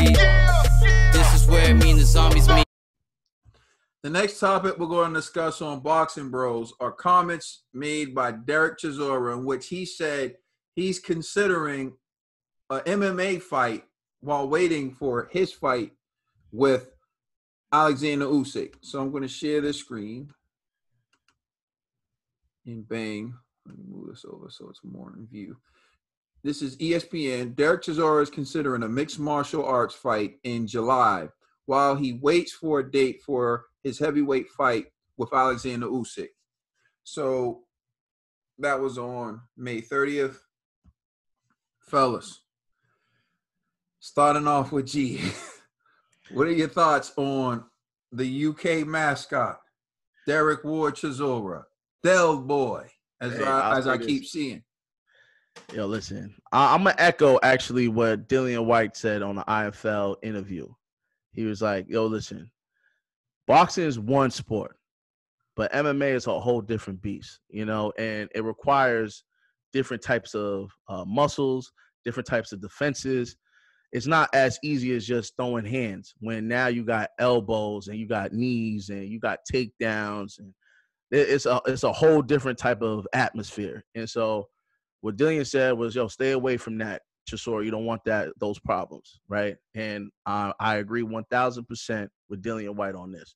This is where me and the zombies meet. The next topic we're going to discuss on Boxing Bros are comments made by Dereck Chisora in which he said he's considering a MMA fight while waiting for his fight with Alexander Usyk. So I'm going to share this screen and bang. Let me move this over so it's more in view. This is ESPN. Dereck Chisora is considering a mixed martial arts fight in July while he waits for a date for his heavyweight fight with Alexander Usyk. So that was on May 30th. Fellas, starting off with G, what are your thoughts on the UK mascot, Dereck War Chisora, Del Boy, as Hey, I, as I keep seeing? Yo, listen, I, I'm gonna echo actually what Dillian Whyte said on the IFL interview. He was like, "Yo, listen, boxing is one sport, but MMA is a whole different beast, you know, and it requires different types of uh, muscles, different types of defenses. It's not as easy as just throwing hands. When now you got elbows and you got knees and you got takedowns, and it's a it's a whole different type of atmosphere. And so, what Dillian said was, "Yo, stay away from that, Chisora. You don't want that those problems, right?" And uh, I agree one thousand percent with Dillian Whyte on this.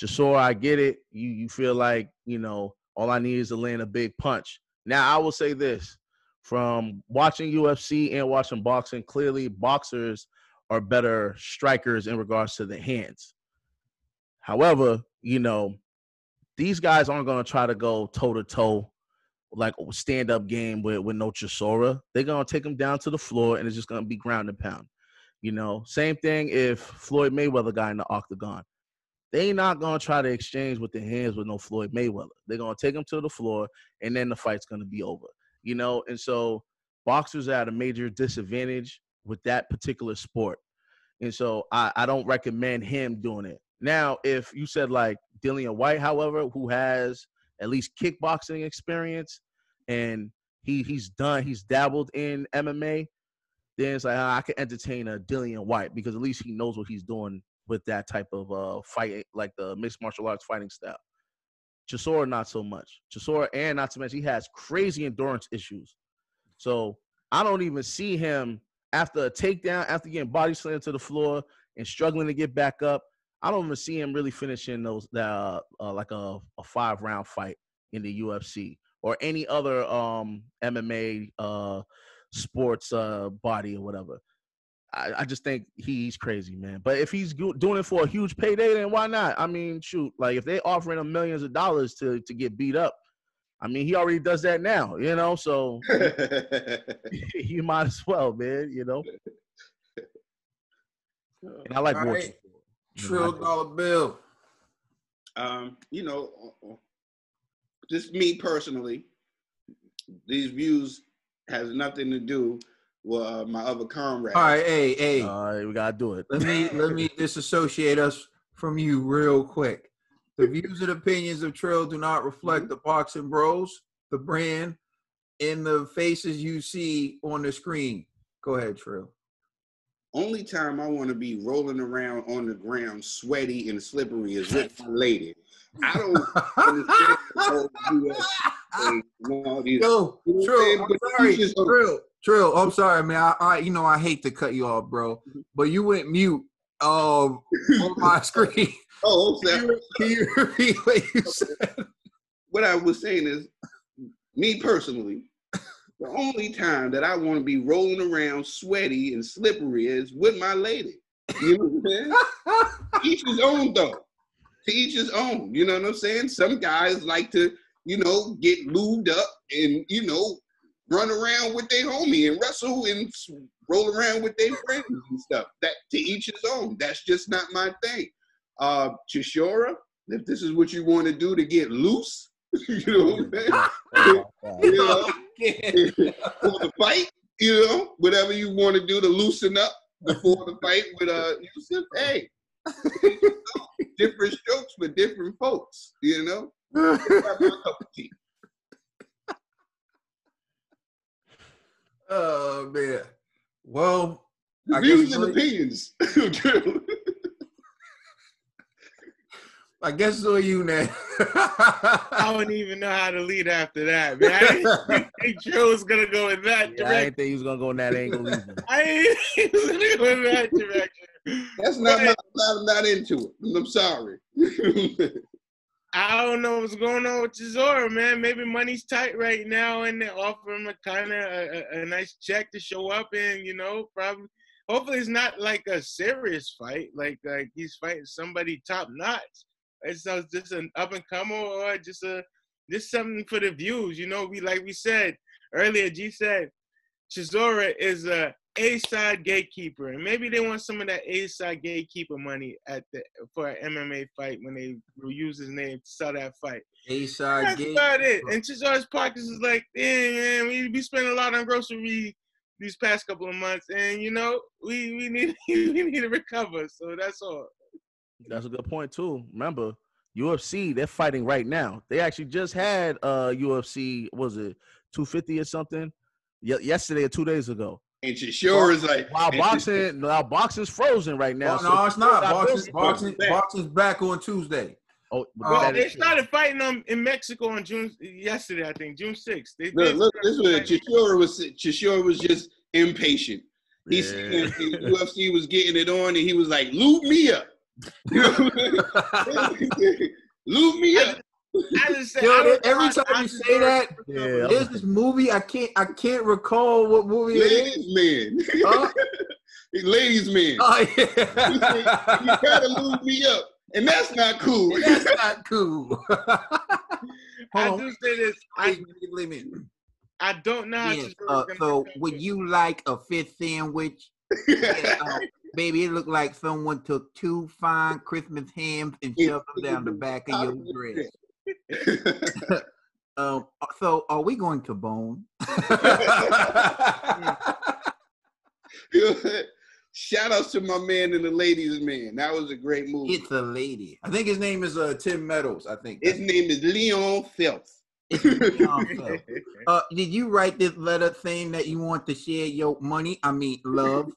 Chisora, I get it. You you feel like you know all I need is to land a big punch. Now I will say this: from watching UFC and watching boxing, clearly boxers are better strikers in regards to the hands. However, you know these guys aren't going to try to go toe to toe like oh, stand up game with with no Chisora. They're gonna take him down to the floor and it's just gonna be ground and pound. You know, same thing if Floyd Mayweather got in the octagon. They not gonna try to exchange with their hands with no Floyd Mayweather. They're gonna take him to the floor and then the fight's gonna be over. You know, and so boxers are at a major disadvantage with that particular sport. And so I, I don't recommend him doing it. Now, if you said like Dillian Whyte, however, who has at least kickboxing experience and he he's done he's dabbled in MMA, then it's like ah, I can entertain a Dillian Whyte because at least he knows what he's doing with that type of uh fight like the mixed martial arts fighting style. Chisora not so much. Chisora and not to mention he has crazy endurance issues. So I don't even see him after a takedown, after getting body slammed to the floor and struggling to get back up. I don't even see him really finishing those uh, uh like a, a five round fight in the UFC or any other um MMA uh sports uh body or whatever. I, I just think he's crazy, man. But if he's doing it for a huge payday, then why not? I mean, shoot, like if they offering him millions of dollars to to get beat up, I mean, he already does that now, you know. So you might as well, man. You know. And I like All watching. right. Trill dollar bill. um, you know, just me personally, these views has nothing to do with uh, my other comrades. All right, hey, hey. All right, we gotta do it. let me let me disassociate us from you real quick. The views and opinions of Trill do not reflect the Boxing Bros, the brand, and the faces you see on the screen. Go ahead, Trill. Only time I want to be rolling around on the ground, sweaty and slippery, is with my lady. I don't understand the whole US thing and all these- Yo, You know what I'm Trill, saying? I'm But sorry. you just don't- Trill, Trill, I'm sorry, man. I, I, you know, I hate to cut you off, bro, but you went mute um on my screen. Oh, Can you, can you repeat what you said? what I was saying is, me personally, the only time that I want to be rolling around sweaty and slippery is with my lady. You know what I'm saying? each his own though. To each his own. You know what I'm saying? Some guys like to, you know, get lubed up and you know, run around with their homie and wrestle and roll around with their friends and stuff. That to each his own. That's just not my thing. Uh Chisora, if this is what you want to do to get loose, you know what I'm saying? You know, for the fight, you know, whatever you want to do to loosen up before the fight with uh Yusuf, hey, different strokes for different folks, you know. That's my cup of tea. Oh man. Well, I Views guess, and opinions. I guess so you now. I don't even know how to lead after that, man. I didn't think Joe was gonna go in that Yeah, I didn't think he was gonna go in that angle either. I ain't he was gonna go in that direction. That's not my. I'm not into it. I'm sorry. I don't know what's going on with Chisora, man. Maybe money's tight right now, and they offer him a kind of a, a, nice check to show up in. You know, probably. Hopefully, it's not like a serious fight, like like he's fighting somebody top notch. It's just just an up and comer, or just a just something for the views. You know, we like we said earlier. G said Chisora is a A side gatekeeper, and maybe they want some of that A side gatekeeper money at the for an MMA fight when they will use his name to sell that fight. A side That's gate. about it. And Chisora's pockets is like, yeah, man, we we spent a lot on grocery these past couple of months, and you know, we we need we need to recover. So that's all. That's a good point too. Remember, UFC, they're fighting right now. They actually just had uh UFC, was it 250 or something? Ye- yesterday or two days ago. And Chisora is like, While boxing, while boxing's frozen right now. Well, so no, it's not. got Boxing, boxing, back. boxing's back on Tuesday. Oh, Well, uh, that they is true. started fighting them in Mexico on June yesterday, I think, June 6th. They Look, did look, this was fighting. Chisora was Chisora was just impatient. He Yeah. seen the UFC was getting it on, and he was like, "Lube me up, lube me up." I just said, Yo, I every know how time you Chisora say that, Yeah. There's this movie. I can't. I can't recall what movie it is. Ladies man, Huh? ladies man, Oh you yeah. gotta lube me up, and that's not cool. That's not cool. I do say this. I, Leave me. I don't know Yes, Chisora's uh, so would you like a fish sandwich? Yeah, uh, baby, it looked like someone took two fine Christmas hams and shoved them down the back of your dress. Um, so are we going to bone? Shout outs to my man and the ladies man. That was a great movie. it's a lady. I think his name is uh, Tim Meadows. I think. His name is Leon Phelps. Leon Phelps. Uh, did you write this letter saying that you want to share your money? I mean, love.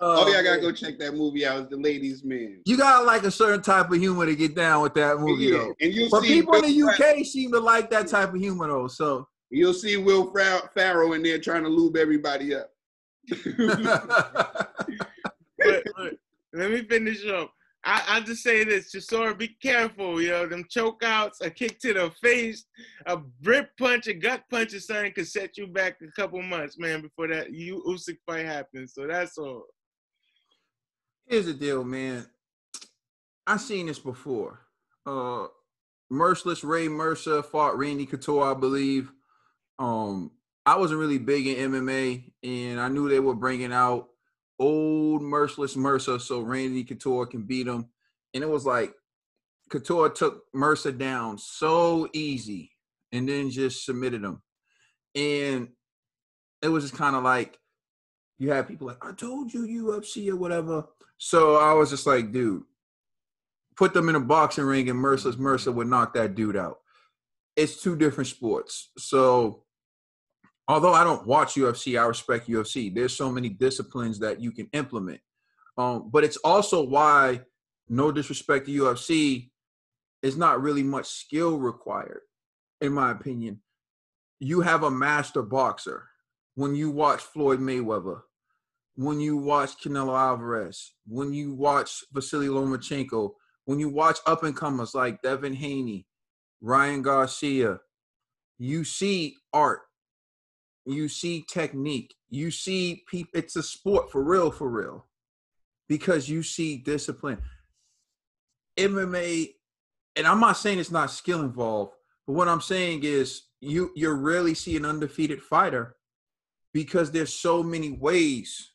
Oh yeah, I gotta um, go check that movie out. It's the ladies man. You gotta like a certain type of humor to get down with that movie, Yeah, though. and you'll But see people in the Will Fer- UK seem to like that type of humor, though. So, You'll see Will Fra- Ferrell in there trying to lube everybody up. but, but let me finish up. I, I'll just say this, Chisora, be careful, yo. Know, them choke outs, a kick to the face, a rib punch, a gut punch or something could set you back a couple months, man, before that you Usyk fight happens. So that's all. Here's the deal, man. I've seen this before. Uh Merciless Ray Mercer fought Randy Couture, I believe. Um, I wasn't really big in MMA, and I knew they were bringing out old Merciless Mercer so Randy Couture can beat him. And it was like Couture took Mercer down so easy and then just submitted him. And it was just kind of like you have people like, I told you UFC or whatever. So I was just like, dude, put them in a boxing ring and Merciless Mercer would knock that dude out. It's two different sports. So although I don't watch UFC, I respect UFC. There's so many disciplines that you can implement. Um, but it's also why, no disrespect to UFC, is not really much skill required, in my opinion. You have a master boxer. When you watch Floyd Mayweather, when you watch Canelo Alvarez, when you watch Vasily Lomachenko, when you watch up and comers like Devin Haney, Ryan Garcia, you see art, you see technique, you see people. It's a sport for real, for real, because you see discipline. MMA, and I'm not saying it's not skill involved, but what I'm saying is you you rarely see an undefeated fighter because there's so many ways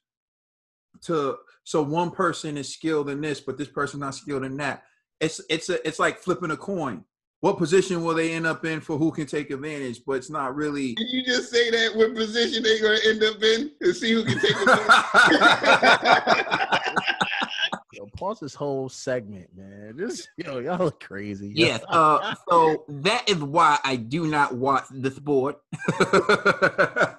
to so one person is skilled in this but this person not skilled in that it's it's a it's like flipping a coin what position will they end up in for who can take advantage but it's not really Did you just say that what position they're gonna end up in and see who can take it? Yo, pause this whole segment, man. This yo, y'all are crazy. yes uh so that is why i do not watch the sport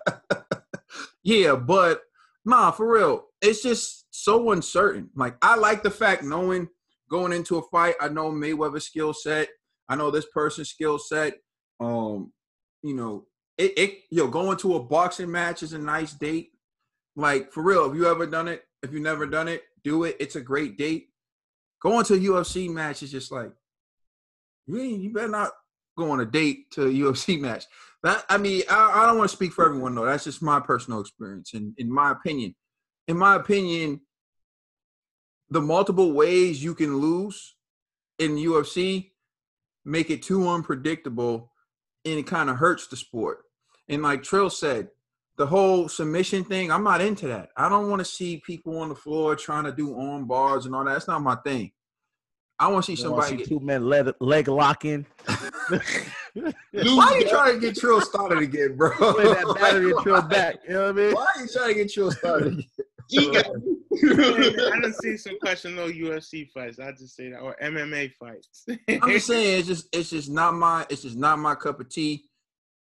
Yeah, but nah, for real, it's just so uncertain. Like I like the fact knowing going into a fight, I know Mayweather's skill set, I know this person's skill set. Um, you know, it, it yo going to a boxing match is a nice date. Like for real, have you ever done it? If you've never done it, do it. It's a great date. Going to a UFC match is just like you you better not go on a date to a UFC match. That I mean, I, I don't want to speak for everyone though. That's just my personal experience, and in my opinion, in my opinion, the multiple ways you can lose in UFC make it too unpredictable, and it kind of hurts the sport. And like Trill said, the whole submission thing, I'm not into that. I don't want to see people on the floor trying to do arm bars and all that. That's not my thing. I want to see You wanna somebody. see Get, two men leg, leg locking. why are you trying to get Trill started again, bro? Play that battery and Trill back. You know what I mean? Why are you trying to get Trill started? Again? He got- I done see some questionable UFC fights. I just say that or MMA fights. I'm just saying it's just it's just not my it's just not my cup of tea.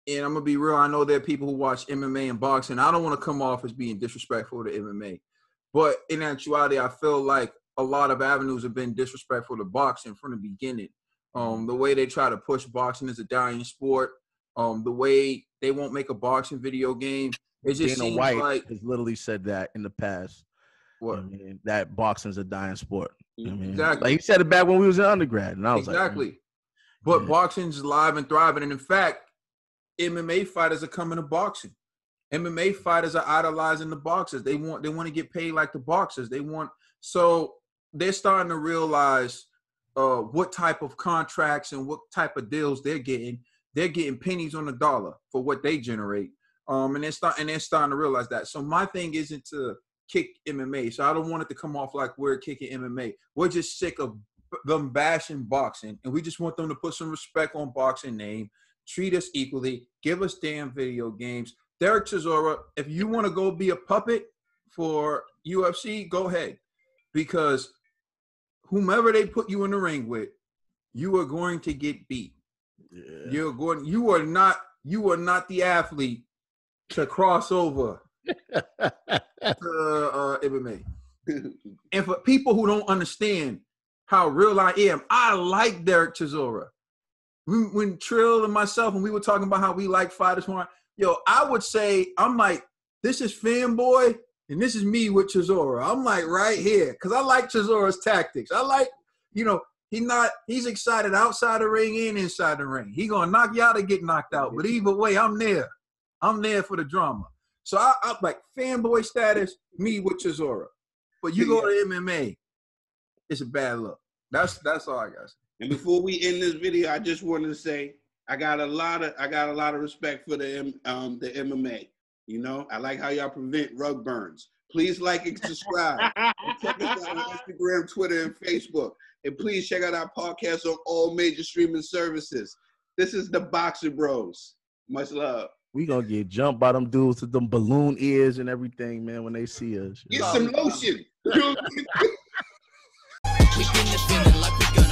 And I'm gonna be real. I know there are people who watch MMA and boxing. I don't want to come off as being disrespectful to MMA, but in actuality, I feel like a lot of avenues have been disrespectful to boxing from the beginning. Um, the way they try to push boxing as a dying sport, um, the way they won't make a boxing video game. It just Dana seems White like has literally said that in the past. what I mean, that boxing's a dying sport. I mean, Exactly. Like he said it back when we was in undergrad, and I was exactly. like, but Yeah. boxing's live and thriving, and in fact, MMA fighters are coming to boxing. MMA fighters are idolizing the boxers. They want they want to get paid like the boxers. They want so they're starting to realize uh, what type of contracts and what type of deals they're getting. They're getting pennies on the dollar for what they generate. Um, and they're start and they're starting to realize that. So my thing isn't to kick MMA. So I don't want it to come off like we're kicking MMA. We're just sick of them bashing boxing, and we just want them to put some respect on boxing name, treat us equally, give us damn video games. Dereck Chisora, if you want to go be a puppet for UFC, go ahead, because whomever they put you in the ring with, you are going to get beat. yeah. You're going. You are not. You are not the athlete to cross over to uh, MMA. And for people who don't understand how real I am, I like Dereck Chisora. When, when Trill and myself, when we were talking about how we like fighters more, yo, I would say I'm like, this is fanboy, and this is me with Chisora. I'm like right here because I like Chisora's tactics. I like, you know, he not he's excited outside the ring and inside the ring. He gonna knock you out or get knocked out, but either way, I'm there. I'm there for the drama. So I, I'm like fanboy status, me with Chisora. But you go to MMA, it's a bad look. That's that's all I got. And before we end this video, I just wanted to say I got a lot of I got a lot of respect for the um the MMA. You know, I like how y'all prevent rug burns. Please like and subscribe. and check us out on Instagram, Twitter, and Facebook. And please check out our podcast on all major streaming services. This is the Boxer Bros. Much love. We gonna get jumped by them dudes with them balloon ears and everything, man, when they see us. Get some lotion.